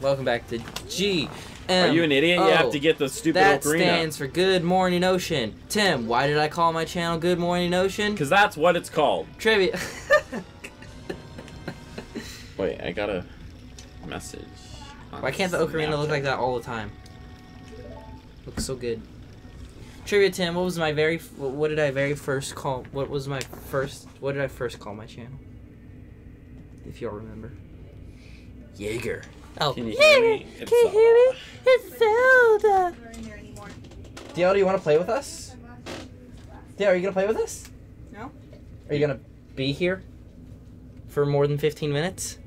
Welcome back to G. Are you an idiot? You oh, have to get the stupid That ocarina. stands for Good Morning Ocean. Tim, why did I call my channel Good Morning Ocean? Because that's what it's called. Trivia. Wait, I got a message. why can't the ocarina look like that all the time? Looks so good. Trivia, Tim. What was my very? What did I very first call? What was my first? What did I first call my channel? If y'all remember. Jaeger. Oh, Can you hear me? It's, Can you hear me? It's Zelda. We're in here anymore. Dio, do you want to play with us? Dio, are you gonna play with us? No. Are you gonna be here for more than fifteen minutes?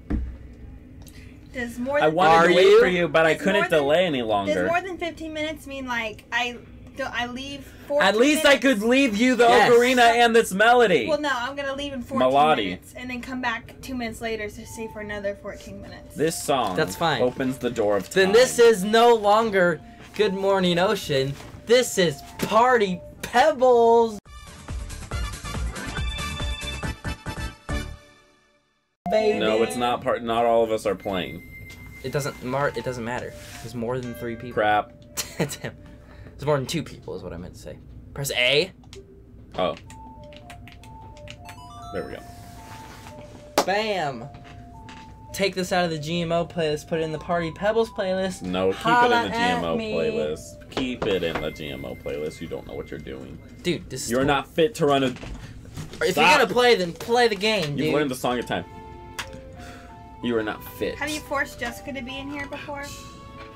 Does more I wanted to wait you? for you, but I couldn't than- delay any longer. does more than 15 minutes mean like I do I leave 14 At least I could leave you the Yes. ocarina and this melody. Well, no, I'm gonna leave in 14 Melody. minutes and then come back two minutes later to stay for another 14 minutes. This song That's fine. opens the door of time. Then this is no longer Good Morning Ocean. This is Party Pebbles. Baby. No, it's not part. Not all of us are playing. It doesn't mar- It doesn't matter. There's more than three people. Crap. Tim. There's more than two people, is what I meant to say. Press A. Oh. There we go. Bam. Take this out of the GMO playlist. Put it in the Party Pebbles playlist. No, keep Holla it in the GMO playlist. Keep it in the GMO playlist. You don't know what you're doing. Dude, this You're not fit to run a. If Stop. you're gonna play, then play the game, You've dude. learned the song at time. You are not fit. Have you forced Jessica to be in here before?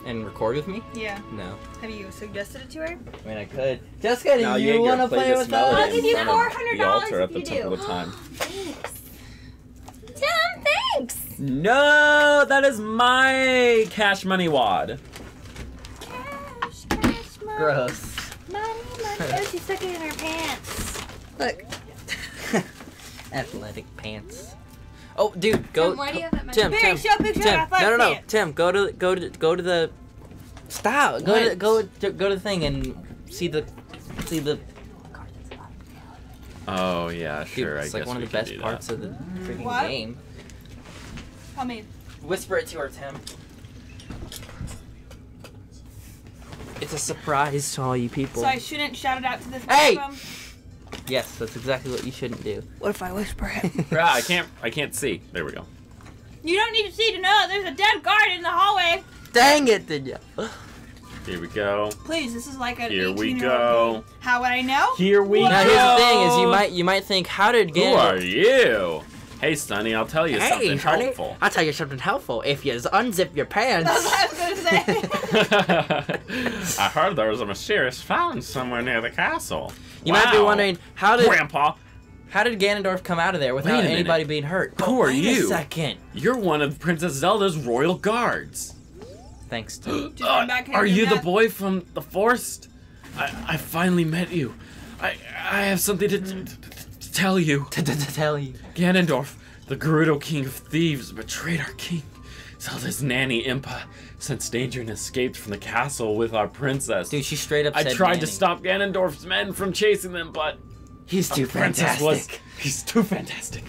And record with me? Yeah. No. Have you suggested it to her? I mean, I could. Jessica, do Now you Jaeger, want to play play with melody us? I'll give in you front of $400 The altar at if the you do. of the time. Thanks. Tim, thanks. No, that is my cash money wad. Cash, cash, money. Gross. Money, money. Oh, she stuck it in her pants. Look. Athletic pants. Oh, dude, go. Tim, why do you have that much? Tim, Barry, Tim, show a picture of Tim. No, no, no, pants. Tim. Go to, go to, go to the. Stop. Go to, go to, go to the thing and see the, see the. Oh yeah, sure. Dude, sure. it's I like guess one of the best parts that. of the freaking What? game. Tell me. Whisper it to her, Tim. It's a surprise to all you people. So I shouldn't shout it out to this Hey! microphone? Yes, that's exactly what you shouldn't do. What if I whisper it? Ah, I can't. I can't see. There we go. you don't need to see to know that there's a dead guard in the hallway. Dang it, did you? Here we go. Please, this is like an Here we go. How would I know? Here we Now, Now go. here's the thing: is you might you might think, how did Who Ganon? are you? Hey, Sonny, I'll tell you Hey, something honey, helpful. I'll tell you something helpful. If you unzip your pants. That's what I was gonna say. I heard there was a mysterious fountain somewhere near the castle. You might be wondering how did Grandpa, how did Ganondorf come out of there without Wait a minute. anybody being hurt? Who are Wait you? A second. you're one of Princess Zelda's royal guards. Thanks to Uh, are you the boy from the forest? I, I finally met you. I I have something to, to, to tell you. to, to, to tell you. Ganondorf, the Gerudo King of Thieves, betrayed our king. Zelda's nanny Impa sensed danger and escaped from the castle with our princess. Dude, she straight up I said tried to stop Ganondorf's men from chasing them, but He's too fantastic. was he's too fantastic.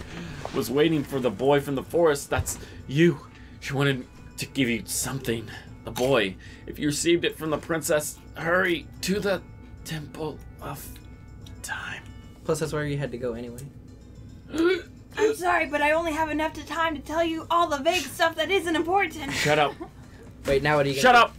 Was waiting for the boy from the forest. That's you. She wanted to give you something. The boy. If you received it from the princess, hurry to the temple of time. Plus, that's where you had to go anyway. I'm sorry, but I only have enough to time to tell you all the vague stuff that isn't important. Shut up. Wait, now what are you? Shut gonna up.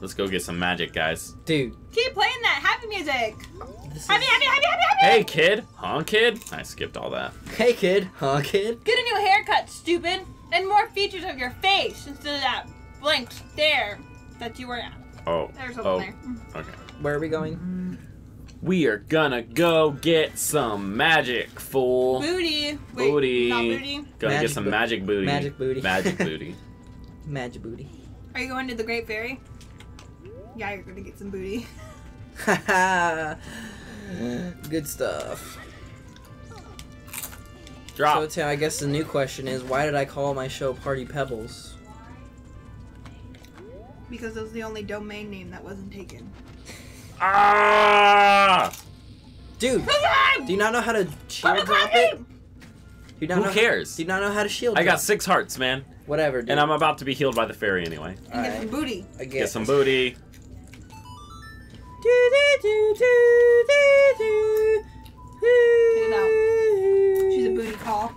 Let's go get some magic, guys. Dude. Keep playing that happy music. Dude, this is... Happy, happy, happy, happy, happy. Hey, kid. Huh, kid? I skipped all that. Hey, kid. Huh, kid? Get a new haircut, stupid, and more features of your face instead of that blank stare that you were at. Oh. There's something oh. there. Okay. Where are we going? We are gonna go get some magic, fool. Booty. Wait, Booty. Not booty. Gonna Magic get some bo- magic booty. magic booty. Magic booty. Magic booty. Are you going to the Great Fairy? Yeah, you're gonna get some booty. Haha. Good stuff. So, Drop. Tim, I guess the new question is, why did I call my show Party Pebbles? Because it was the only domain name that wasn't taken. ah! Dude, do you not know how to shield drop it? Do you not Who know cares? do you not know how to shield I drop? got six hearts, man, whatever, dude. and I'm about to be healed by the fairy anyway. And get some booty. I get, Get some booty. She's a booty call.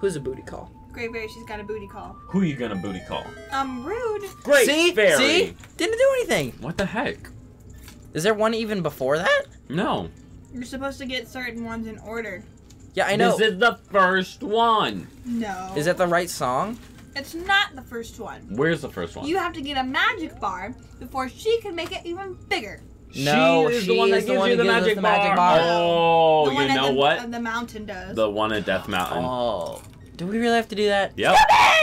Who's a booty call? Great Fairy, she's got a booty call. Who you gonna booty call? I'm rude. Great See? fairy. See? Didn't do anything. What the heck? Is there one even before that? No. You're supposed to get certain ones in order. Yeah, I know. This is the first one. No. Is that the right song? It's not the first one. Where's the first one? You have to get a magic bar before she can make it even bigger. No, she is she the one that is the gives one you the gives magic, the magic bar. bar. Oh, the you one at know the, what? uh, the mountain does. The one at Death Mountain. Oh. Do we really have to do that? Yep.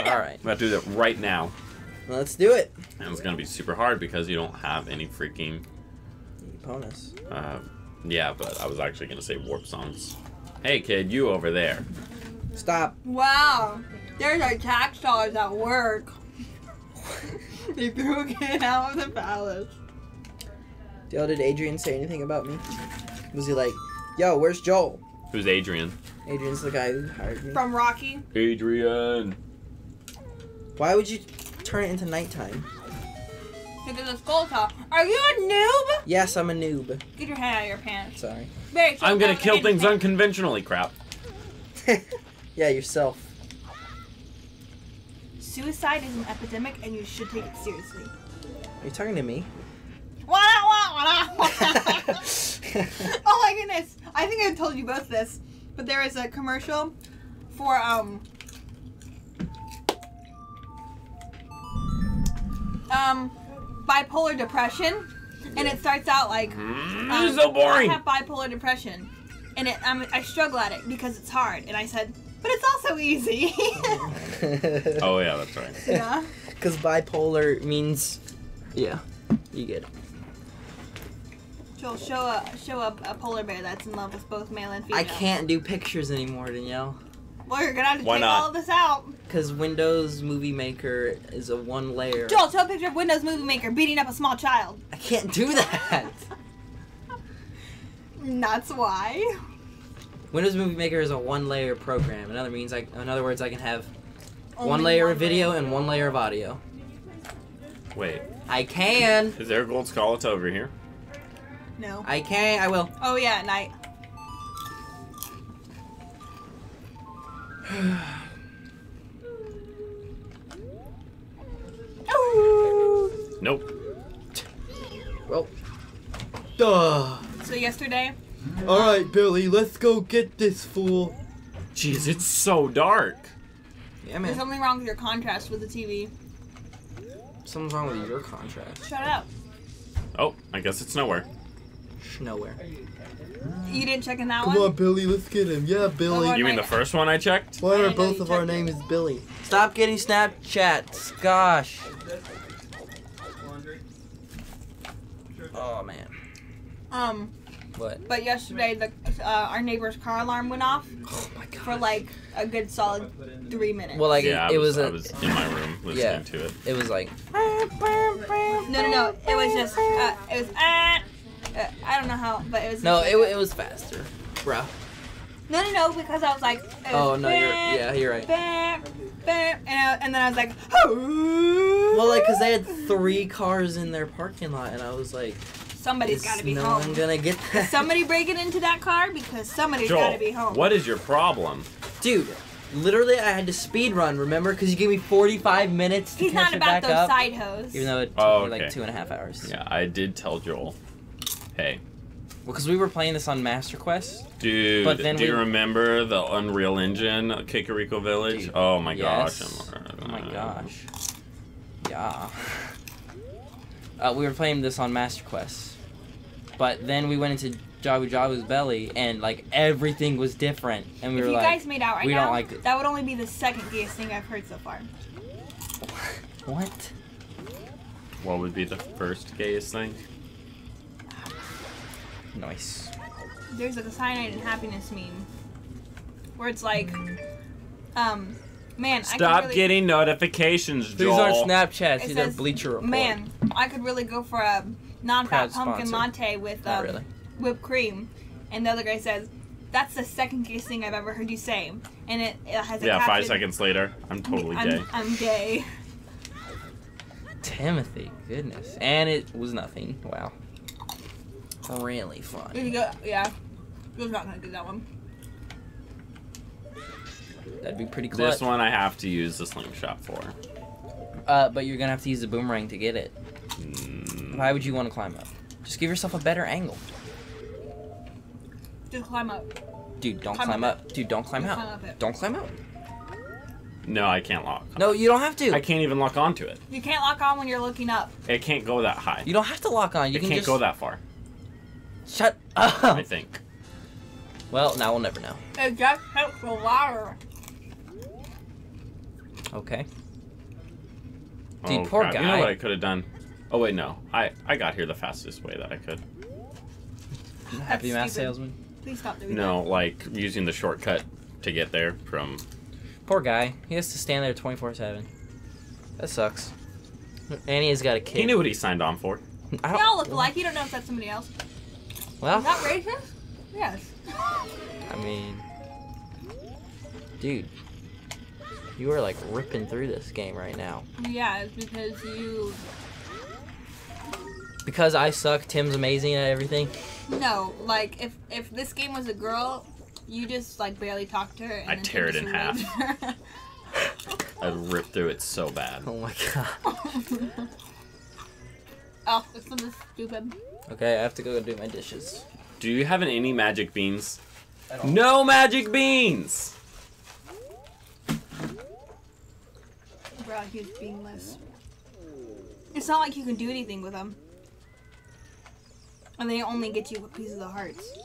Alright. We have to do that right now. Let's do it. And it's gonna be super hard because you don't have any freaking. Bonus. Uh, yeah, but I was actually gonna say warp songs. Hey kid, you over there. Stop. Wow. There's our tax dollars at work. they threw a kid out of the palace. Yo, did Adrian say anything about me? Was he like, yo, where's Joel? Who's Adrian? Adrian's the guy who hired me. From Rocky. Adrian. Why would you turn it into nighttime? Because of skull top. Are you a noob? Yes, I'm a noob. Get your head out of your pants. Sorry. Very I'm gonna kill things pants. unconventionally. Crap. yeah, yourself. Suicide is an epidemic and you should take it seriously. Are you talking to me? Oh my goodness. I think I've told you both this, but there is a commercial for um um bipolar depression and it starts out like Mm, um, this is so boring. I have bipolar depression and it um, I struggle at it because it's hard and I said but it's also easy. Oh yeah, that's right. yeah. Because bipolar means, yeah, you get it. Joel, show a show a, a polar bear that's in love with both male and female. I can't do pictures anymore, Danielle. Well, you're gonna have to Why take not? all of this out. Because Windows Movie Maker is a one layer. Joel, show a picture of Windows Movie Maker beating up a small child. I can't do that. That's why. Windows Movie Maker is a one layer program. In other means, I, in other words, I can have one layer one of video layer. and one layer of audio. Wait, I can. is there a gold skull over here? No. I can. I will. Oh yeah, at night. Nope. Well. Duh. So yesterday, All right, Billy. Let's go get this fool. Jeez, it's so dark. Yeah, man. there's something wrong with your contrast with the TV. Something's wrong with your contrast. Shut up. Oh, I guess it's nowhere. Nowhere. You didn't check in that Come one. Come on, Billy, let's get him. Yeah, Billy. You mean the first one I checked? Why are both of our it. names Billy? Stop getting Snapchats. Gosh. Oh man. Um, What? but yesterday the uh, our neighbor's car alarm went off Oh my god. for like a good solid three minutes. Well, like yeah, it, I it was, was, I a, was in my room listening Yeah. to it. it was like no, no, no. It was just uh, it was uh, uh, I don't know how, but it was no, just it, it was faster, bruh. No, no, no, because I was like, was Oh no, you're bam, yeah, you're right. bam, bam, and, I, and then I was like, oh. Well, like, cause they had three cars in their parking lot, and I was like, somebody's is got to be no home. one gonna get that? Somebody breaking into that car because somebody's got to be home. what is your problem? Dude, literally, I had to speed run. Remember? Cause you gave me 45 minutes to get back up. He's catch not it about back those up. side hoes. Even though it took Oh, me like two and a half hours. Yeah, I did tell Joel. Hey, Well, cause we were playing this on Master Quest. dude, But then do you we- remember the Unreal Engine Kakariko Village? Dude, oh my yes. gosh. I'm- Oh my gosh. Yeah. Uh, we were playing this on Master Quest. But then we went into Jabu Jabu's belly and like everything was different. And we if were you like guys made out right we now, don't like it. that would only be the second gayest thing I've heard so far. What? What would be the first gayest thing? Nice. There's like a cyanide and happiness meme where it's like, um, man, I Stop really, getting notifications, These Joel. aren't Snapchats, It these are says, Bleacher Report. Man, I could really go for a non-fat Proud pumpkin sponsor. latte with um, really. whipped cream. and the other guy says, "That's the second gayest thing I've ever heard you say," and it, it has a Yeah, five seconds later, I'm totally I'm, gay. I'm gay. Timothy, goodness. And it was nothing. Wow. Really You fun. go, yeah. You're not gonna do that one. That'd be pretty clutch. This one I have to use the slingshot for. Uh, but you're gonna have to use the boomerang to get it. Mm, Why would you want to climb up? Just give yourself a better angle. Just climb up. Dude, don't Climb climb, up up. Dude, don't climb Just out. climb up. Don't climb out. no, I can't lock. No, you don't have to. I can't even lock onto it. You can't lock on when you're looking up. It can't go that high. You don't have to lock on. You it can can't just go that far. shut up. I think. Well, now we'll never know. It just takes a ladder. Okay. Dude, oh, poor crap. You know what I could have done? Oh wait, no. I I got here the fastest way that I could. Happy Mask Salesman. Please stop doing No, like using the shortcut to get there from. Poor guy. He has to stand there 24 7. That sucks. And he has got a kid. He knew what he signed on for. I don't, they all look alike. You don't know if that's somebody else. Well, Is that racist? Yes. I mean, dude, you are like ripping through this game right now. Yeah, it's because you. Because I suck, Tim's amazing at everything. No, like if if this game was a girl, you just like barely talk to her. And I'd then tear it in half. I rip through it so bad. Oh my god. oh, this one is stupid. Okay, I have to go do my dishes. Do you have any magic beans? No magic beans. Bro, he's beanless. It's not like you can do anything with them. And they only get you pieces of the hearts.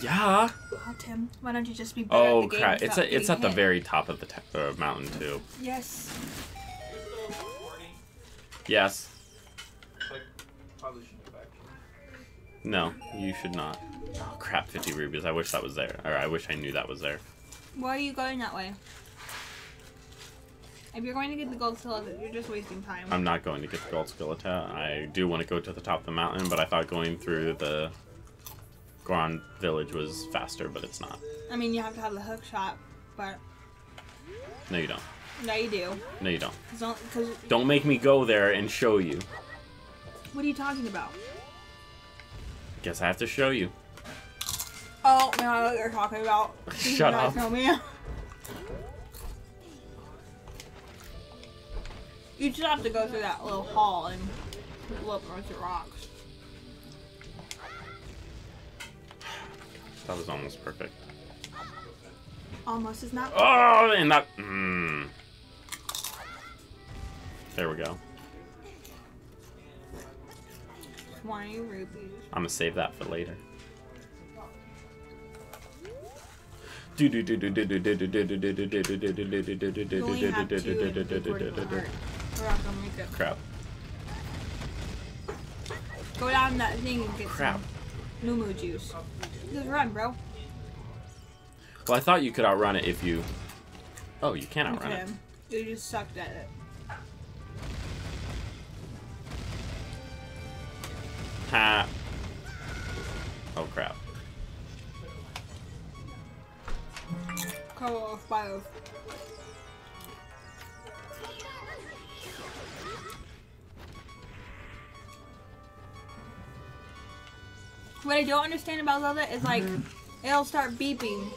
Yeah. Oh, Tim, why don't you just be better Oh at the game crap! It's a, it's at the very top of the uh, mountain too. Yes. Yes. Probably should go back. No, you should not. Oh crap! Fifty rubies. I wish that was there, or I wish I knew that was there. Why are you going that way? If you're going to get the gold skeleton, you're just wasting time. I'm not going to get the gold skeleton. I do want to go to the top of the mountain, but I thought going through the Goron village was faster, but it's not. I mean, you have to have the hook shot, but No, you don't. no, you do. No, you don't. Cause, cause Don't make me go there and show you. what are you talking about? Guess I have to show you. Oh, man, I know what you're talking about. You Shut guys up. Know me. You just have to go through that little hall and blow up a bunch of rocks. That was almost perfect. Almost is not. Oh, and that. Mm. There we go. 20 rupees. I'm gonna save that for later. Do do do do do do do do do do do do do do do do do do do do. Crap. Go down that thing and get Crap. some moo juice. Just run, bro. Well, I thought you could outrun it if you. Oh, you can outrun Okay. it. You just sucked at it. Ha. Oh crap. Cover off bio. What I don't understand about Zelda is like it'll start beeping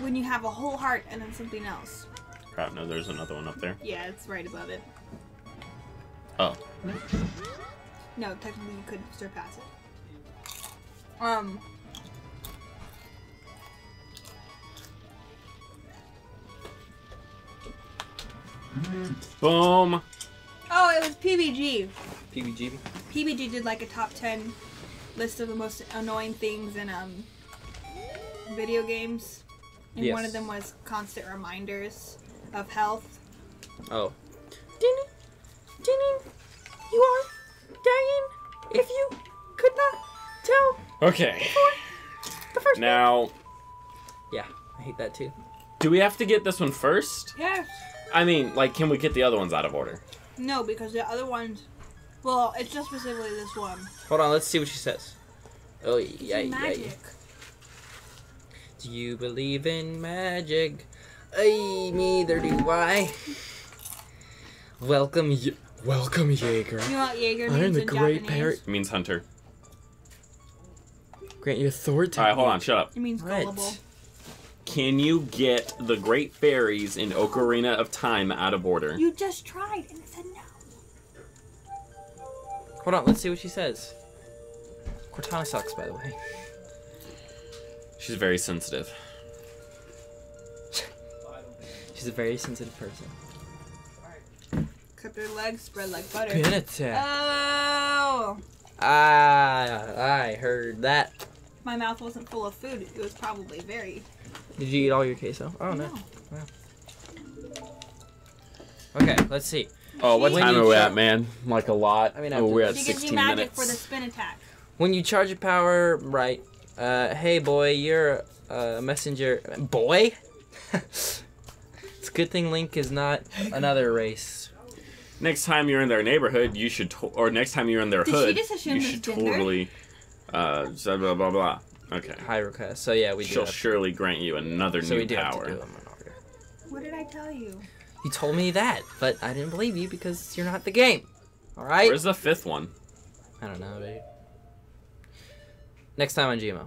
when you have a whole heart and then something else. Crap. No, there's another one up there. Yeah, it's right above it. Oh. No, technically you could surpass it. Um. Boom. Oh, it was PBG. PBG. PBG did like a top 10 list of the most annoying things in um video games. And one of them was constant reminders of health. Oh. Dinny, Dinny, you are dying. If you could not tell Okay. the first. Now, Yeah, I hate that too. do we have to get this one first? Yes. I mean, like, can we get the other ones out of order? No, because the other ones Well, it's just specifically this one. Hold on, let's see what she says. Oh It's yeah, yeah. Do you believe in magic? Ay, neither do I. Welcome, y- welcome, Jaeger. You know what Jaeger I am the in great Japanese? parrot. It means hunter. Grant you authority. All right, hold on, shut up. It means What? Gullible. Can you get the great fairies in Ocarina of Time out of order? You just tried and it said no. Hold on, let's see what she says. Cortana sucks, by the way. She's very sensitive. She's a very sensitive person. Cut their legs, spread like butter. Pin attack. Oh! Ah, I heard that. My mouth wasn't full of food. It was probably very. Did you eat all your queso? Oh no. No. Okay, let's see. Oh, what When time you are we try- at, man? Like a lot. I mean, oh, I've- we're at She gives 16 you magic minutes. for the spin attack. When you charge your power right, uh, hey boy, you're a messenger. Boy? it's a good thing Link is not another race. Next time you're in their neighborhood, you should, to- or next time you're in their Did she hood, just assume you his should gender? totally, uh, blah blah blah blah. Okay. High request. So yeah, we do. She'll Have, surely grant you another so new we do have to do them in order. What did I tell you? You told me that, but I didn't believe you because you're not the game. All right. Where's the fifth one? I don't know, dude. Next time on GMO.